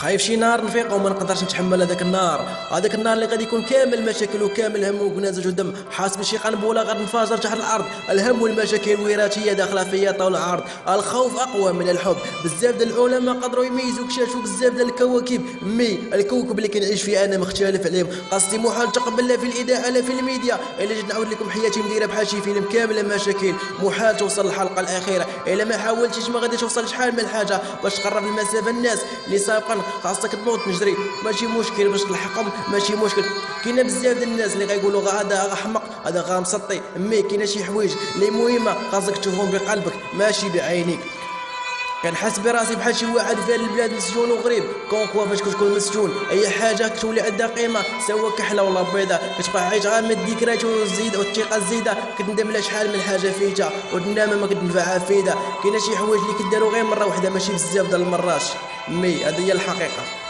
خايف شي نهار نفيق وما نقدرش نتحمل هذاك النهار. هذاك النهار اللي غادي يكون كامل مشاكل وكامل هم وكنازج ودم. حاسب شي غادي نفجر تحت الأرض. الهم والمشاكل الوراثيه داخلة فيا طول العرض. الخوف أقوى من الحب. بزاف ديال العلماء قدروا يميزوا اكتشفوا بزاف ديال الكواكب. مي الكوكب اللي كنعيش فيه أنا مختلف عليهم. قصدي محال تقبل لا في الاذاعه لا في الميديا. إلا جيت نعاود لكم حياتي مديرة بحال شي فيلم كامل مشاكل. محال توصل للحلقه الأخيرة. إلا ما حاولتيش ما غادي توصل شحال من حاجة. باش تقرب المسافة الناس اللي سابقا خاصك تنوض تجري ماشي مشكل باش تلحقهم ماشي مشكل. كاينة بزاف ديال الناس اللي غا هذا غا حمق هذا غا مسطي. mais كاينة شي حوايج اللي مهمة خاصك تشوفهم بقلبك ماشي بعينيك. كنحس براسي بحال شي واحد في هاد البلاد مسجون وغريب. كونكوا فاش كتكون مسجون أي حاجة كتولي عندها قيمة سواء كحلة ولا بيضة. كتبقى عايش غير الذكريات والزيد والثقة الزايدة. كتندم على شحال من حاجة فايتة والندامه ما كتنفعها فايدة. كاينة شي حوايج اللي كداروا غير مرة واحدة ماشي بزاف ديال المرات. مي هذه هي الحقيقة.